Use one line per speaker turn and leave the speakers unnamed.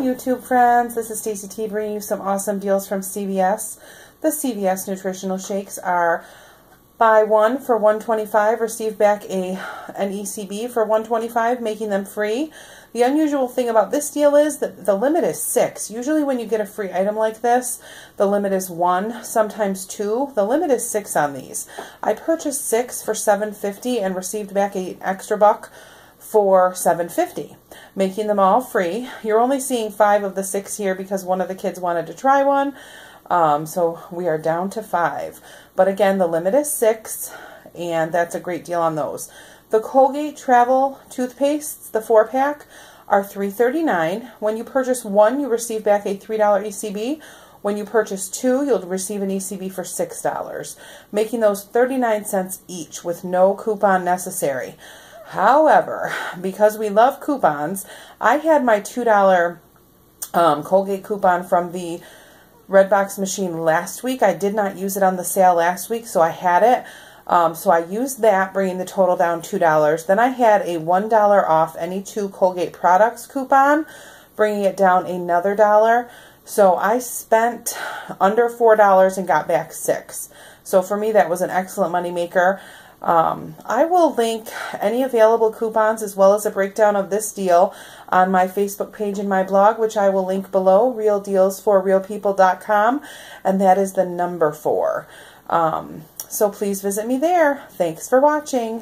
YouTube friends, this is Stacy T bringing you some awesome deals from CVS. The CVS nutritional shakes are buy one for 125 receive back a an ECB for 125 making them free. The unusual thing about this deal is that the limit is six. Usually when you get a free item like this, the limit is one, sometimes two. The limit is six on these. I purchased six for 750 and received back an extra buck for 750 making them all free. You're only seeing five of the six here because one of the kids wanted to try one. Um, so we are down to five. But again, the limit is six, and that's a great deal on those. The Colgate Travel toothpastes, the four pack, are $3.39. When you purchase one, you receive back a $3 ECB. When you purchase two, you'll receive an ECB for $6, making those 39 cents each with no coupon necessary. However, because we love coupons, I had my $2 um, Colgate coupon from the Redbox machine last week. I did not use it on the sale last week, so I had it. Um, so I used that, bringing the total down $2. Then I had a $1 off any two Colgate products coupon, bringing it down another dollar. So I spent under $4 and got back 6 So for me, that was an excellent money maker. Um, I will link any available coupons as well as a breakdown of this deal on my Facebook page and my blog, which I will link below, realdeals4realpeople.com, and that is the number four. Um, so please visit me there. Thanks for watching.